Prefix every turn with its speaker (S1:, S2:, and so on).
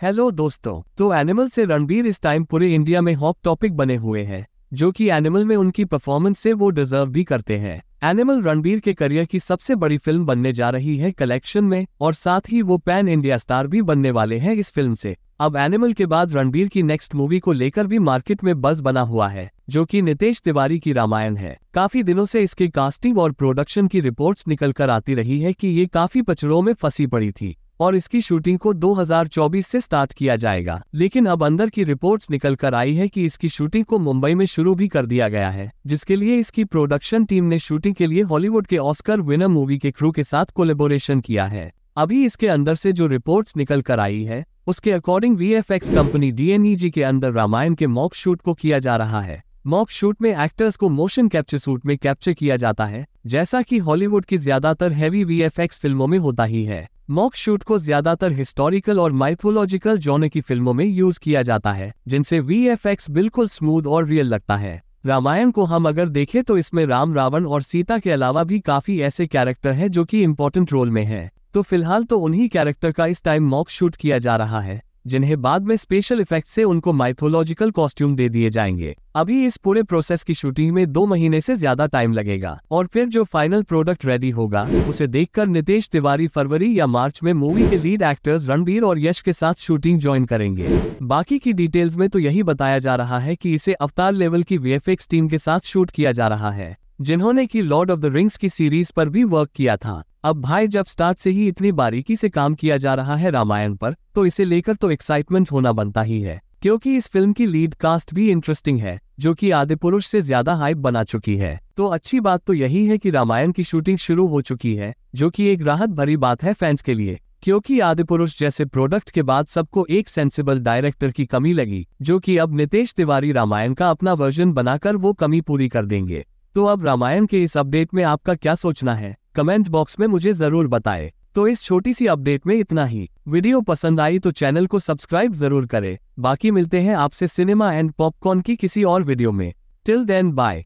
S1: Hello दोस्तों तो animal से रणबीर इस टाइम पूरे इंडिया में हॉट टॉपिक बने हुए हैं, जो कि एनिमल में उनकी परफॉर्मेंस से वो डिजर्व भी करते हैं। एनिमल रणबीर के करियर की सबसे बड़ी फ़िल्म बनने जा रही है कलेक्शन में, और साथ ही वो पैन इंडिया स्टार भी बनने वाले हैं इस फ़िल्म से। अब एनिमल के बाद रणबीर की नेक्स्ट मूवी को लेकर भी मार्केट में बज बना हुआ है, जो कि नितेश तिवारी की रामायण है। काफ़ी दिनों से इसके कास्टिंग और प्रोडक्शन की रिपोर्ट्स निकल कर आती रही है कि ये काफ़ी पचड़ों में फंसी पड़ी थी। और इसकी शूटिंग को 2024 से स्टार्ट किया जाएगा। लेकिन अब अंदर की रिपोर्ट्स निकल कर आई है कि इसकी शूटिंग को मुंबई में शुरू भी कर दिया गया है, जिसके लिए इसकी प्रोडक्शन टीम ने शूटिंग के लिए हॉलीवुड के ऑस्कर विनर मूवी के क्रू के साथ कोलेबोरेशन किया है। अभी इसके अंदर से जो रिपोर्ट्स निकल कर आई है, उसके अकॉर्डिंग वीएफएक्स कंपनी डीएनईजी के अंदर रामायण के मॉक शूट को किया जा रहा है। मॉक शूट में एक्टर्स को मोशन कैप्चर सूट में कैप्चर किया जाता है, जैसा कि हॉलीवुड की ज़्यादातर हैवी वीएफएक्स फ़िल्मों में होता ही है। मॉक शूट को ज़्यादातर हिस्टोरिकल और माइथोलॉजिकल जोने की फ़िल्मों में यूज़ किया जाता है, जिनसे वीएफएक्स बिल्कुल स्मूथ और रियल लगता है। रामायण को हम अगर देखें तो इसमें राम रावण और सीता के अलावा भी काफ़ी ऐसे कैरेक्टर हैं जो कि इम्पोर्टेंट रोल में हैं। तो फ़िलहाल तो उन्हीं कैरेक्टर का इस टाइम मॉक शूट किया जा रहा है। जिन्हें बाद में स्पेशल इफ़ेक्ट से उनको माइथोलॉजिकल कॉस्ट्यूम दे दिए जाएँगे। अभी इस पूरे प्रोसेस की शूटिंग में दो महीने से ज़्यादा टाइम लगेगा। और फिर जो फाइनल प्रोडक्ट रेडी होगा, उसे देखकर नितेश तिवारी फरवरी या मार्च में मूवी के लीड एक्टर्स रणबीर और यश के साथ शूटिंग ज्वाइन करेंगे। बाकी की डिटेल्स में तो यही बताया जा रहा है कि इसे अवतार लेवल की वीएफएक्स टीम के साथ शूट किया जा रहा है, जिन्होंने की लॉर्ड ऑफ़ द रिंग्स की सीरीज़ पर भी वर्क किया था। अब भाई जब स्टार्ट से ही इतनी बारीकी से काम किया जा रहा है रामायण पर तो इसे लेकर तो एक्साइटमेंट होना बनता ही है, क्योंकि इस फ़िल्म की लीड कास्ट भी इंटरेस्टिंग है, जो कि आदि पुरुष से ज़्यादा हाइप बना चुकी है। तो अच्छी बात तो यही है कि रामायण की शूटिंग शुरू हो चुकी है, जो कि एक राहत भरी बात है फैंस के लिए, क्योंकि आदि पुरुष जैसे प्रोडक्ट के बाद सबको एक सेंसिबल डायरेक्टर की कमी लगी, जो कि अब नितेश तिवारी रामायण का अपना वर्जन बनाकर वो कमी पूरी कर देंगे। तो अब रामायण के इस अपडेट में आपका क्या सोचना है? कमेंट बॉक्स में मुझे ज़रूर बताए। तो इस छोटी सी अपडेट में इतना ही। वीडियो पसंद आई तो चैनल को सब्सक्राइब ज़रूर करें। बाकी मिलते हैं आपसे सिनेमा एंड पॉपकॉर्न की किसी और वीडियो में। Till then bye